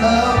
love